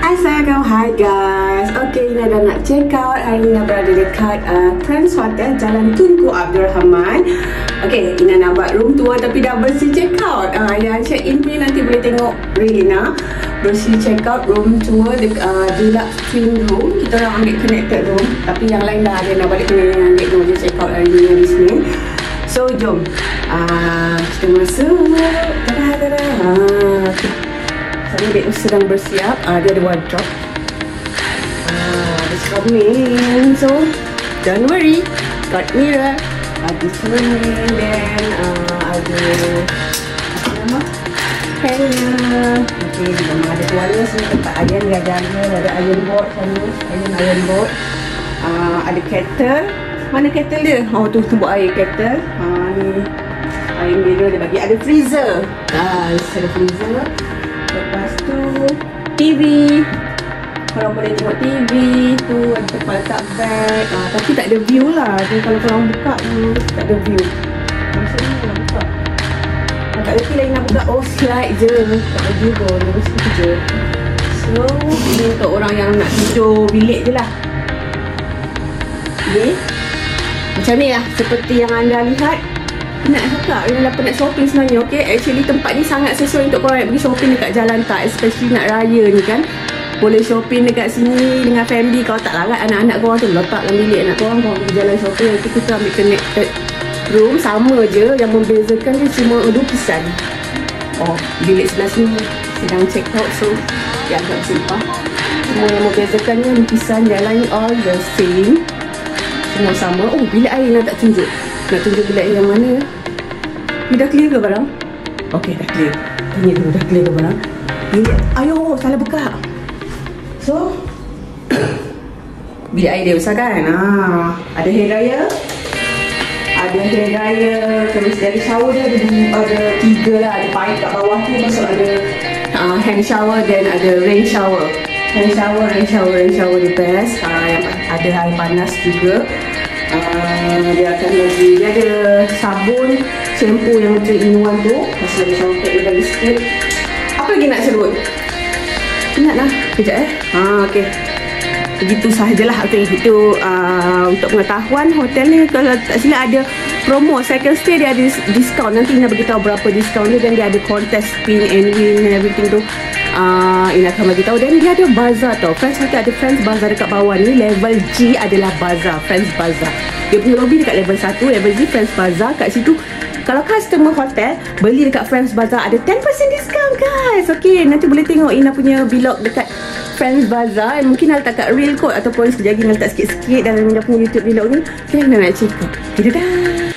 Assalamualaikum, hi guys. Okay, Ina dah nak check out. Hari ni Ina berada dekat uh, Trans Hotel Jalan Tunku Abdul Rahman. Okay, Ina nak buat room tour Tapi dah bersih check out. Uh, Yang check in punya nanti boleh tengok Rina Bersih check out room tour de, uh, Deluxe twin room. Kita orang ambil connected room Tapi yang lain dah ada. Nak balik kena ambil room Dia check out hari ni hari Senin. So, jom. Uh, Kita masuk. Tada, tada. uh, Sana dia sedang bersiap. Uh, dia ada wardrobe. Uh, ada cermin. So, don't worry. Got mirror. Ada cermin. Then, uh, ada... Apa nama? Hanger. Okay, di dalam ada tuala sini tempat iron. Dia ada iron. Ada iron board sana. Iron iron board. Uh, ada kettle. Mana kettle dia? Oh, tu tumbuk air kettle. Uh, ni air mirror dia bagi. Ada freezer. Guys, ada freezer. Lepas tu TV Korang boleh tengok TV Tu ada tempat letak bag ah, Tapi tak ada view lah. Jadi kalau korang buka tu Tak ada view. Ni nak buka? Ah, Tak reti lagi nak buka. Oh slide je. Tak ada view pun. Dia mesti je. So Ini untuk orang yang nak tidur bilik je lah. Okay Macam ni lah. Seperti yang anda lihat cakap yang dah penat shopping sebenarnya okay? Actually tempat ni sangat sesuai untuk korang nak pergi shopping dekat jalan tak? Especially nak raya ni kan? Boleh shopping dekat sini dengan family. Kalau tak larat anak-anak korang tu letak dalam bilik anak korang korang pergi jalan shopping. Nanti kita ambil connected room. Sama je yang membezakan dia cuma lukisan oh bilik sebelah sini sedang check out so dia agak simpah semua yang membezakannya lukisan yang lain all the same. Semua sama. Oh bilik air nak tak tunjuk nak tunjuk bilik yang mana Ni dah clear ke barang? Okey, dah clear. Tanya dulu, dah clear ke barang? Ni, ayo, salah buka. So, bilik air dia besar kan? Ha, ada hair dryer. Ada hair dryer. Terus ada shower dia, ada, ada tiga lah. Ada pipe kat bawah tu. Masuk ada uh, hand shower dan ada rain shower. Hand shower, rain shower, rain shower the best. Uh, ada air panas juga. Dia akan lagi, dia ada sabun shampoo yang 3 in 1 tu. Masih shower pad dia bagi sikit. Apa lagi nak sebut? Ingat lah Kejap eh. Haa okey. Begitu sahajalah Okey itu uh, Untuk pengetahuan Hotel ni. Kalau tak silap ada Promo. Second stay dia ada diskaun Nanti Ina beritahu berapa diskaun dia Dan dia ada contest spin and win and everything tu uh, Ina akan beritahu Dan dia ada bazaar tau Friends Hotel ada Friends Bazaar dekat bawah ni Level G adalah bazaar Friends Bazaar Dia punya lobby dekat level 1 Level G Friends Bazaar Kat situ kalau customer hotel beli dekat Friends Bazaar ada 10% discount guys. Okay, nanti boleh tengok Ina punya vlog dekat Friends Bazaar. Mungkin letak kat real code ataupun sekejap lagi nak letak sikit-sikit dalam Ina punya YouTube vlog ni. Okay, nak check out. Okay,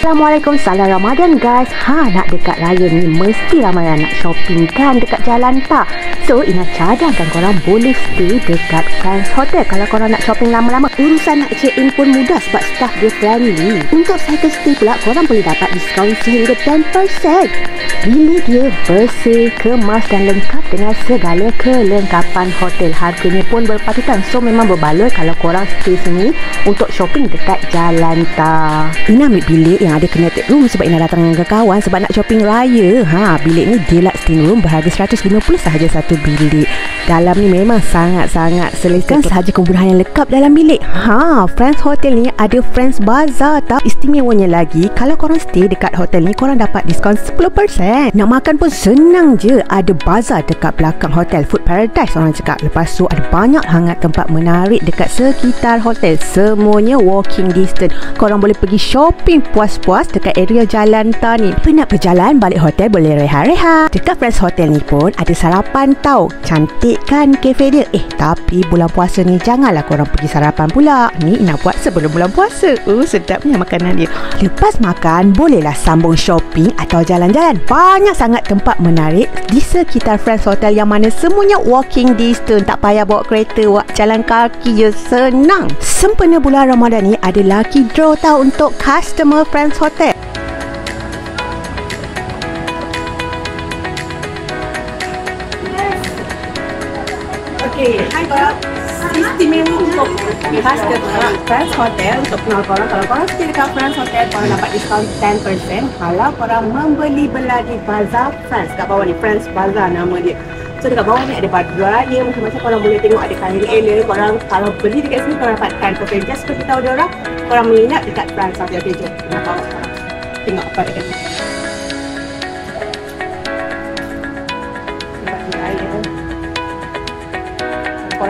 Assalamualaikum, salam Ramadan guys. Ha, nak dekat raya ni Mesti ramai yang nak shopping kan Dekat jalan tak So, Ina cadangkan korang boleh stay dekat Friends Hotel. Kalau korang nak shopping lama-lama Urusan nak check in pun mudah Sebab staff dia friendly. Untuk cycle stay pula Korang boleh dapat diskaun sehingga 10% Bilik dia bersih, kemas dan lengkap Dengan segala kelengkapan hotel Harganya pun berpatutan. So, memang berbaloi Kalau korang stay sini Untuk shopping dekat jalan tak Ina ambil bilik yang ada connected room sebab Ina datang dengan kawan sebab nak shopping raya. Ha, bilik ni deluxe twin room berharga 150 sahaja satu bilik. Dalam ni memang sangat-sangat selesa. Kan sahaja kemudahan yang lekap dalam bilik. Ha, Friends Hotel ni ada Friends Bazaar tak? Istimewanya lagi, kalau korang stay dekat hotel ni, korang dapat diskaun 10%. Nak makan pun senang je. Ada bazar dekat belakang hotel. Food Paradise orang cakap. Lepas tu ada banyak hangat tempat menarik dekat sekitar hotel. Semuanya walking distance. Korang boleh pergi shopping puas puas-puas dekat area jalan tani. Penat berjalan balik hotel boleh rehat-rehat. Dekat Friends Hotel ni pun ada sarapan tau. Cantik kan kafe dia? Eh, tapi bulan puasa ni janganlah korang pergi sarapan pula. Ni nak buat sebelum bulan puasa. Uh, sedapnya makanan dia. Lepas makan, bolehlah sambung shopping atau jalan-jalan. Banyak sangat tempat menarik di sekitar Friends Hotel yang mana semuanya walking distance. Tak payah bawa kereta, buat jalan kaki je senang. Sempena bulan Ramadan ni ada lucky draw tau untuk customer Friends Hotel. Istimewa untuk customer Friends Hotel untuk kenal korang. Kalau korang stay dekat Friends Hotel, korang dapat diskaun 10% kalau korang membeli belah di Bazaar Friends. Kat bawah ni, Friends Bazaar nama dia. So dekat bawah ni ada baju raya macam-macam korang boleh tengok ada kain ela. Korang kalau beli dekat sini korang dapat 10%. Just seperti tahu dia orang, korang menginap dekat Friends Hotel. Okay, jom. Bawa korang. Tengok apa dekat sini.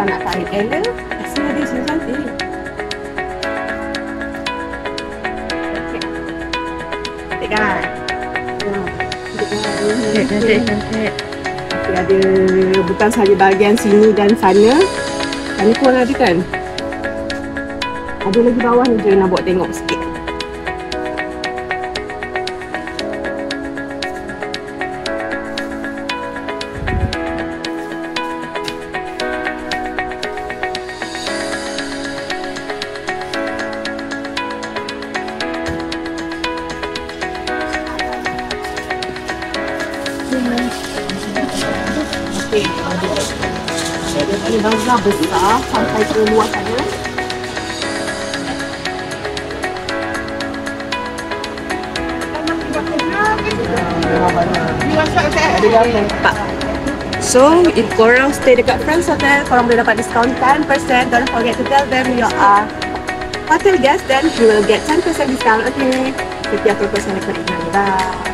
Korang nak ela, kat sini ada sini cantik. Cantik kan? Cantik kan? cantik. Okay, ada bukan sahaja bahagian sini dan sana. Sana pun ada kan? Ada lagi bawah ni je nak buat tengok sikit. Besar sampai ke luar sana. So, if korang stay dekat Friends Hotel, korang boleh dapat discount 10%. Don't forget to tell them you are hotel guest, then you will get 10% discount. Okay. Setiap per person akan Bye.